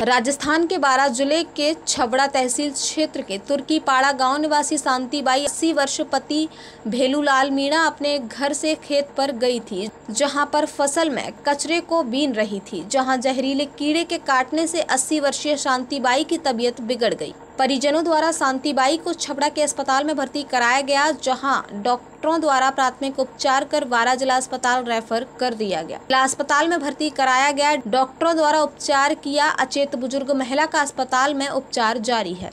राजस्थान के बारा ज़िले के छबड़ा तहसील क्षेत्र के तुर्की पाड़ा गाँव निवासी शांतिबाई अस्सी वर्ष पति भेलूलाल मीणा अपने घर से खेत पर गई थी, जहाँ पर फ़सल में कचरे को बीन रही थी, जहाँ जहरीले कीड़े के काटने से 80 वर्षीय शांतिबाई की तबीयत बिगड़ गई। परिजनों द्वारा शांतिबाई को छपड़ा के अस्पताल में भर्ती कराया गया, जहाँ डॉक्टरों द्वारा प्राथमिक उपचार कर बारा जिला अस्पताल रेफर कर दिया गया। जिला अस्पताल में भर्ती कराया गया, डॉक्टरों द्वारा उपचार किया, अचेत बुज़ुर्ग महिला का अस्पताल में उपचार जारी है।